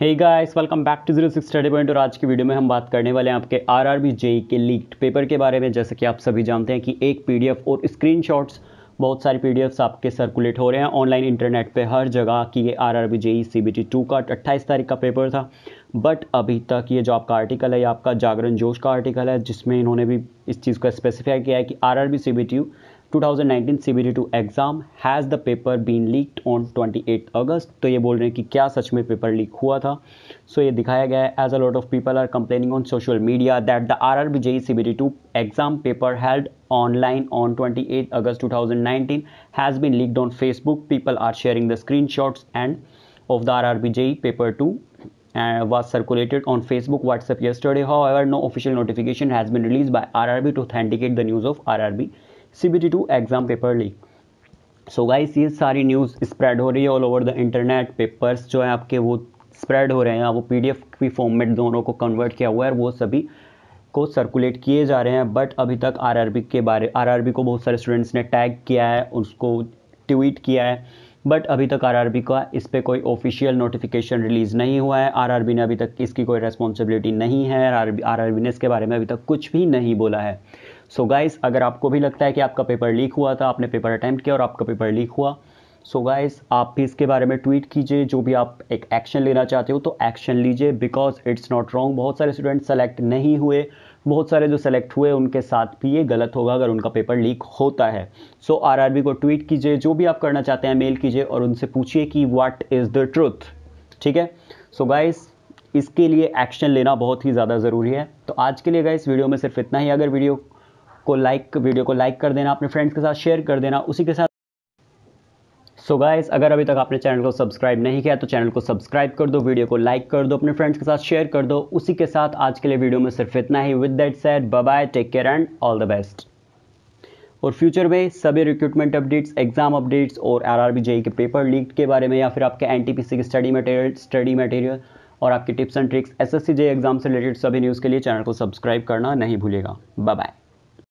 Hey guys welcome back to zero six study point और आज की वीडियो में हम बात करने वाले हैं आपके आर आर बी जेई के लीक्ड पेपर के बारे में। जैसे कि आप सभी जानते हैं कि एक पीडीएफ और स्क्रीनशॉट्स बहुत सारी पीडीएफ्स आपके सर्कुलेट हो रहे हैं ऑनलाइन इंटरनेट पे हर जगह कि ये R R B JE C B T two का अट्ठाईस तारीख का पेपर था। बट अभी तक ये जो आपका आर्टिकल है, ये आपका जागरण जोश का आर्टिकल है, जिसमें इन्होंने भी इस चीज़ को स्पेसिफाई किया है कि R R B C B T 2019 CBT2 exam has the paper been leaked on 28 August तो ये बोल रहे हैं कि क्या सच में पेपर लीक हुआ था सो so, ये दिखाया गया है as a lot of people are complaining on social media that the R R B JE C B T two exam paper held online on 28 August 2019 has been leaked on Facebook. People are sharing the screenshots and of the RRBJ paper 2 uh, was circulated on Facebook, WhatsApp yesterday. However, no official notification has been released by RRB to authenticate the news of RRB C B T two exam paper leak so guys ये सारी news spread हो रही है all over the internet papers जो है आपके वो spread हो रहे हैं, वो पी डी एफ़ की फॉर्मेट दोनों को कन्वर्ट किया हुआ है वो सभी को सर्कुलेट किए जा रहे हैं। बट अभी तक आर आर बी के बारे आर आर बी को बहुत सारे स्टूडेंट्स ने टैग किया है, उसको ट्वीट किया है। बट अभी तक आरआरबी का इस पर कोई ऑफिशियल नोटिफिकेशन रिलीज़ नहीं हुआ है। आरआरबी ने अभी तक इसकी कोई रेस्पॉन्सिबिलिटी नहीं है। आरआरबी आरआरबी ने इसके बारे में अभी तक कुछ भी नहीं बोला है। सो so गाइस अगर आपको भी लगता है कि आपका पेपर लीक हुआ था आपने पेपर अटैम्प्ट किया और आपका पेपर लीक हुआ सो so गाइस आप भी इसके बारे में ट्वीट कीजिए जो भी आप एक एक्शन लेना चाहते हो तो एक्शन लीजिए बिकॉज़ इट्स नॉट रॉन्ग बहुत सारे स्टूडेंट सेलेक्ट नहीं हुए। बहुत सारे जो सेलेक्ट हुए उनके साथ भी ये गलत होगा अगर उनका पेपर लीक होता है। सो so, आरआरबी को ट्वीट कीजिए जो भी आप करना चाहते हैं मेल कीजिए और उनसे पूछिए कि वाट इज़ द ट्रुथ ठीक है? सो so गाइस इसके लिए एक्शन लेना बहुत ही ज़्यादा ज़रूरी है। तो आज के लिए गाइस वीडियो में सिर्फ़ इतना ही। अगर वीडियो को लाइक वीडियो को लाइक कर देना, अपने फ्रेंड्स के साथ शेयर कर देना, उसी के साथ सो so गाइस अगर अभी तक आपने चैनल को सब्सक्राइब नहीं किया तो चैनल को सब्सक्राइब कर दो वीडियो को लाइक कर दो, अपने फ्रेंड्स के साथ शेयर कर दो, उसी के साथ आज के लिए वीडियो में सिर्फ़ इतना ही। With that said bye take care and all the best और फ्यूचर में सभी रिक्रूटमेंट अपडेट्स एग्ज़ाम अपडेट्स और आर आर के पेपर लीक के बारे में, या फिर आपके एन की स्टडी मटेरियल स्टडी मटेरियल और आपकी tips and tricks S S exam से रिलेटेड सभी न्यूज़ के लिए चैनल को सब्सक्राइब करना नहीं भूलेगा बाय